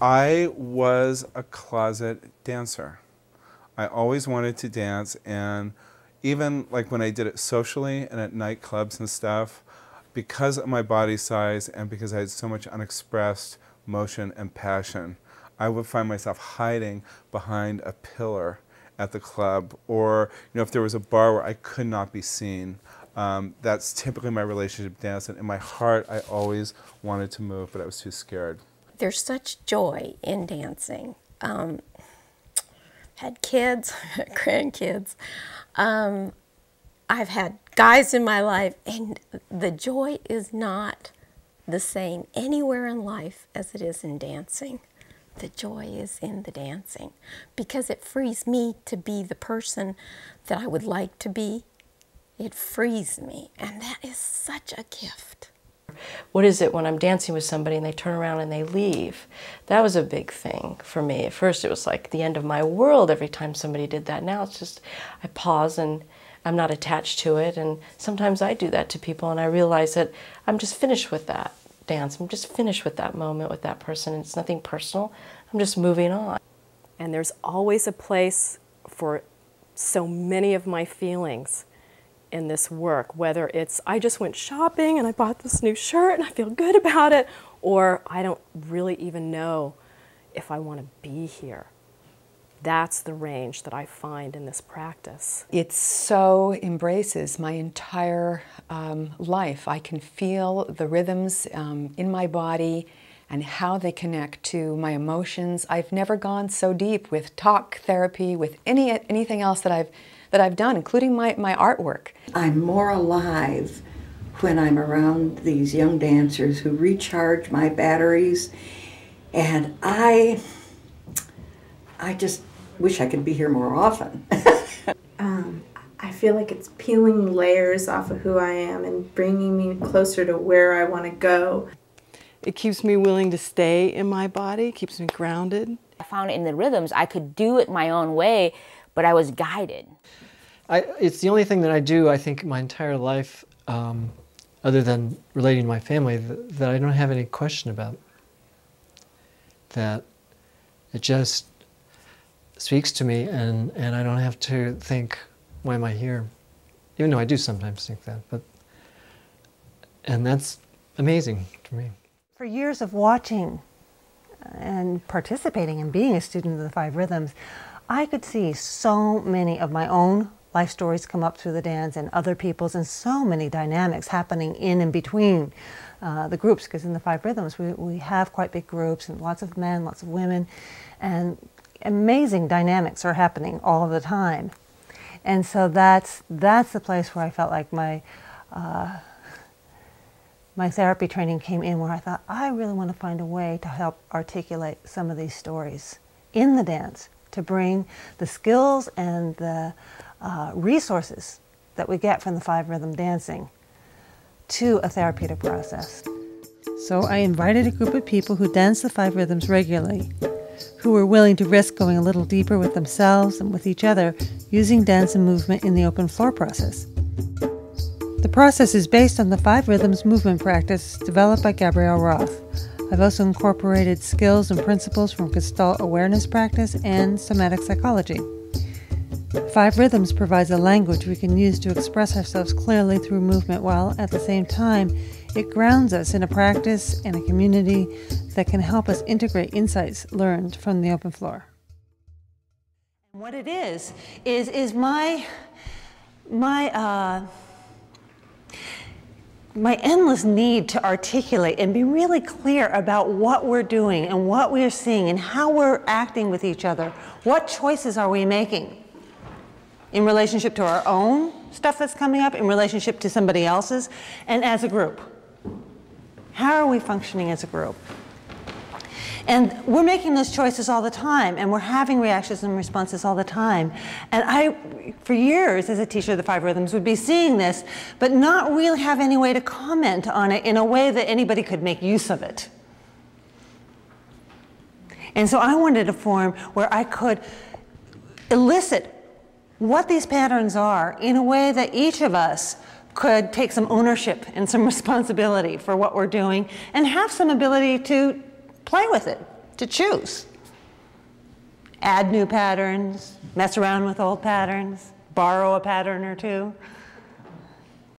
I was a closet dancer. I always wanted to dance, and even like when I did it socially and at nightclubs and stuff, because of my body size and because I had so much unexpressed motion and passion, I would find myself hiding behind a pillar at the club, or you know, if there was a bar where I could not be seen. Um, that's typically my relationship dance, and in my heart, I always wanted to move, but I was too scared. There's such joy in dancing. Um, had kids, grandkids. Um, I've had guys in my life, and the joy is not the same anywhere in life as it is in dancing. The joy is in the dancing because it frees me to be the person that I would like to be. It frees me, and that is such a gift. What is it when I'm dancing with somebody and they turn around and they leave? That was a big thing for me. At first, it was like the end of my world every time somebody did that. Now it's just, I pause and I'm not attached to it. And sometimes I do that to people and I realize that I'm just finished with that dance. I'm just finished with that moment with that person. It's nothing personal. I'm just moving on. And there's always a place for so many of my feelings in this work, whether it's I just went shopping and I bought this new shirt and I feel good about it, or I don't really even know if I want to be here. That's the range that I find in this practice. It so embraces my entire um, life. I can feel the rhythms um, in my body and how they connect to my emotions. I've never gone so deep with talk therapy, with any anything else that I've that I've done, including my, my artwork. I'm more alive when I'm around these young dancers who recharge my batteries and I I just wish I could be here more often. um, I feel like it's peeling layers off of who I am and bringing me closer to where I want to go. It keeps me willing to stay in my body, keeps me grounded. I found in the rhythms I could do it my own way, but I was guided. I, it's the only thing that I do, I think, my entire life, um, other than relating to my family, that, that I don't have any question about. That it just speaks to me and, and I don't have to think, why am I here? Even though I do sometimes think that, but, and that's amazing to me. For years of watching and participating and being a student of the Five Rhythms, I could see so many of my own life stories come up through the dance and other people's and so many dynamics happening in and between uh, the groups because in the Five Rhythms we, we have quite big groups and lots of men, lots of women and amazing dynamics are happening all the time. And so that's, that's the place where I felt like my, uh, my therapy training came in where I thought, I really want to find a way to help articulate some of these stories in the dance to bring the skills and the uh, resources that we get from the five rhythm dancing to a therapeutic process. So I invited a group of people who dance the five rhythms regularly who were willing to risk going a little deeper with themselves and with each other using dance and movement in the open floor process. The process is based on the five rhythms movement practice developed by Gabrielle Roth. I've also incorporated skills and principles from Gestalt awareness practice and somatic psychology. Five Rhythms provides a language we can use to express ourselves clearly through movement while at the same time it grounds us in a practice and a community that can help us integrate insights learned from the open floor. What it is, is, is my, my, uh, my endless need to articulate and be really clear about what we're doing and what we're seeing and how we're acting with each other. What choices are we making in relationship to our own stuff that's coming up, in relationship to somebody else's, and as a group? How are we functioning as a group? And we're making those choices all the time, and we're having reactions and responses all the time. And I, for years as a teacher of the five rhythms, would be seeing this, but not really have any way to comment on it in a way that anybody could make use of it. And so I wanted a form where I could elicit what these patterns are in a way that each of us could take some ownership and some responsibility for what we're doing and have some ability to play with it to choose. Add new patterns, mess around with old patterns, borrow a pattern or two.